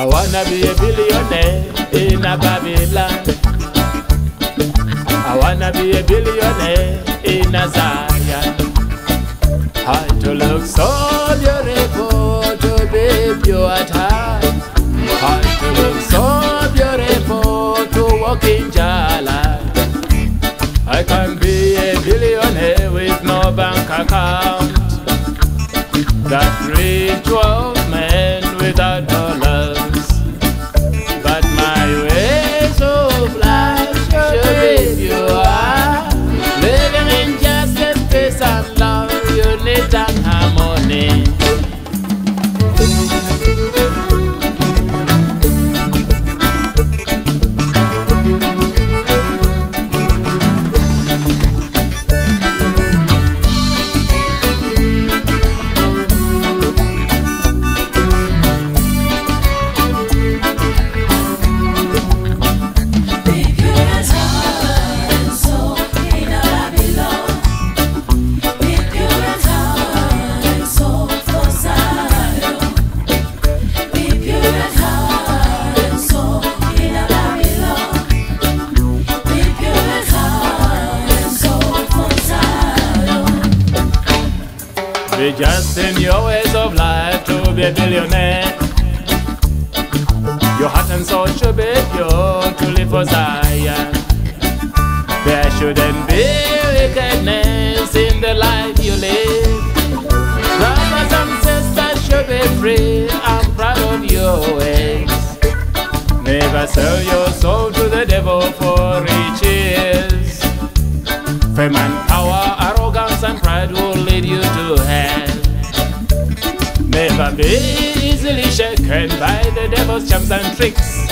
I wanna be a billionaire in a Babylon. I wanna be a billionaire in a Zion. I to look so beautiful to be pure at heart. I to look so beautiful to walk in Jala. I can be a billionaire with no bank account. That rich old man without Be just in your ways of life to be a billionaire. Your heart and soul should be pure to live for Zion. There shouldn't be wickedness in the life you live. Brothers and sisters should be free. I'm proud of your ways. Never sell your soul Never be easily shaken by the devil's charms and tricks.